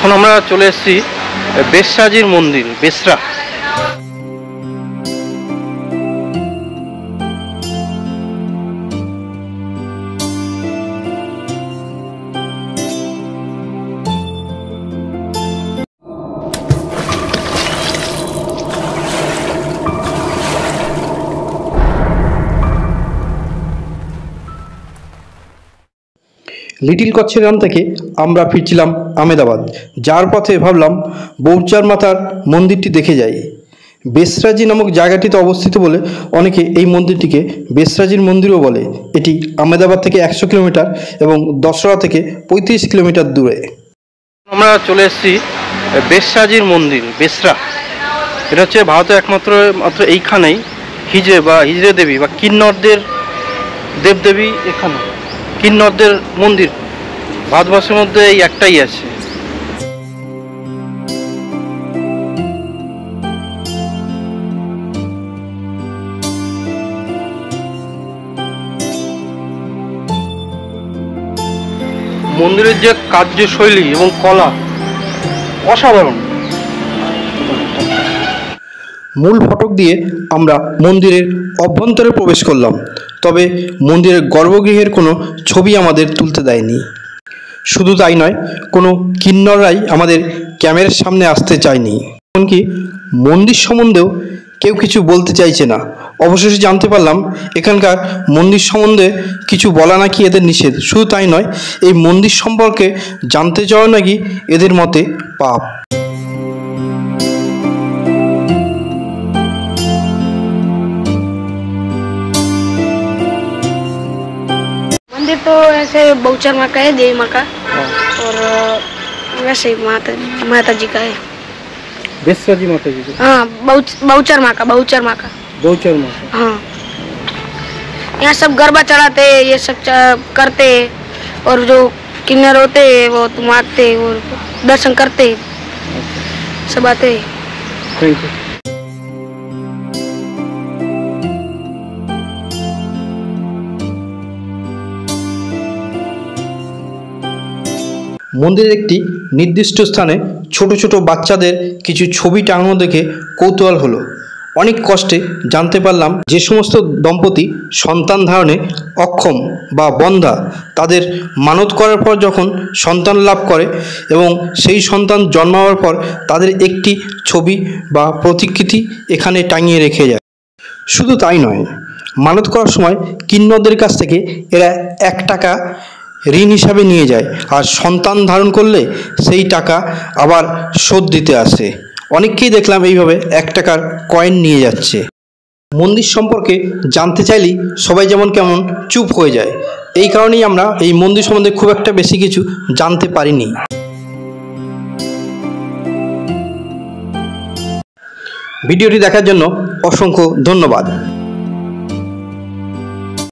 এখন আমরা চলে এসেছি বেশরাজির মন্দির বেসরা লিটিল কচ্ছের গ্রাম থেকে আমরা ফিরছিলাম আমেদাবাদ যার পথে ভাবলাম, বৌচার মাতার মন্দিরটি দেখে যাই। বেসরাজি নামক জায়গাটিতে অবস্থিত বলে অনেকে এই মন্দিরটিকে বেসরাজির মন্দিরও বলে। এটি আমেদাবাদ থেকে একশো কিলোমিটার এবং দশরা থেকে পঁয়ত্রিশ কিলোমিটার দূরে। আমরা চলে এসেছি বেসরাজির মন্দির, বেসরা। এটা হচ্ছে ভারতের একমাত্র, মাত্র এইখানেই হিজড়ে বা হিজরে দেবী বা কিন্নরদের দেবদেবী এখানে। কিন্নরদের মন্দির। ভারতবর্ষের মধ্যে এই একটাই আছে। মন্দিরের যে কার্যশৈলী এবং কলা, অসাধারণ। মূল ফটক দিয়ে আমরা মন্দিরের অভ্যন্তরে প্রবেশ করলাম। তবে মন্দিরের গর্ভগৃহের কোনো ছবি আমাদের তুলতে দেয়নি। শুধু তাই নয়, কোনো কিন্নররাই আমাদের ক্যামেরার সামনে আসতে চায়নি। এমনকি মন্দির সম্বন্ধেও কেউ কিছু বলতে চাইছে না। অবশেষে জানতে পারলাম, এখানকার মন্দির সম্বন্ধে কিছু বলা নাকি এদের নিষেধ। শুধু তাই নয়, এই মন্দির সম্পর্কে জানতে চাওয়া নাকি এদের মতে পাপ। तो ऐसे बहुचर माँ का है देवी माँ का। हाँ। और वैसे माता माता जी का है। बेसरा जी माता जी का? हाँ बहुचर माँ का बहुचर माँ का। बहुचर माँ का। हाँ। यहाँ सब गरबा चलाते हैं ये सब करते हैं। और जो किन्नर होते हैं वो तो मांगते और दर्शन करते हैं। अच्छा। सब आते थैंक यू মন্দিরের একটি নির্দিষ্ট স্থানে ছোট ছোট বাচ্চাদের কিছু ছবি টাঙানো দেখে কৌতূহল হলো। অনেক কষ্টে জানতে পারলাম যে সমস্ত দম্পতি সন্তান ধারণে অক্ষম বা বন্ধা, তাদের মানত করার পর যখন সন্তান লাভ করে এবং সেই সন্তান জন্মাবার পর তাদের একটি ছবি বা প্রতিকৃতি এখানে টাঙিয়ে রেখে যায়। শুধু তাই নয়, মানত করার সময় কিন্নদের কাছ থেকে এরা এক টাকা ঋণ হিসাবে নিয়ে যায়। আর সন্তান ধারণ করলে সেই টাকা আবার শোধ দিতে আসে। অনেককেই দেখলাম এইভাবে এক টাকার কয়েন নিয়ে যাচ্ছে। মন্দির সম্পর্কে জানতে চাইলেই সবাই যেমন কেমন চুপ হয়ে যায়। এই কারণেই আমরা এই মন্দির সম্বন্ধে খুব একটা বেশি কিছু জানতে পারিনি। ভিডিওটি দেখার জন্য অসংখ্য ধন্যবাদ।